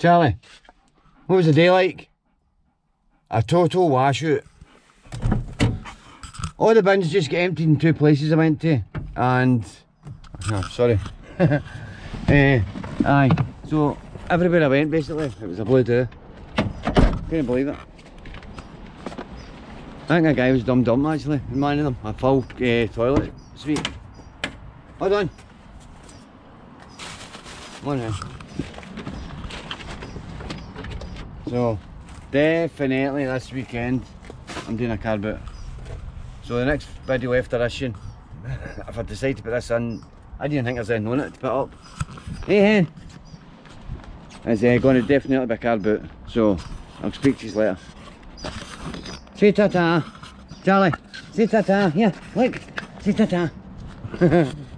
Charlie, what was the day like? A total washout. All the bins just get emptied in two places I went to, and oh, sorry. Eh, aye, so everywhere I went basically, it was a blue do. Couldn't believe it. I think a guy was dumb dumb actually in them, a full uh, toilet suite. Hold on. Now. So, definitely this weekend I'm doing a car boot. So the next video after this if I decide to put this in, I didn't think there's anything on it to put up. Hey hen! It's uh, going to definitely be a car boot, so I'll speak to you later. Say ta-ta! Charlie, say ta-ta, here, look, say ta-ta.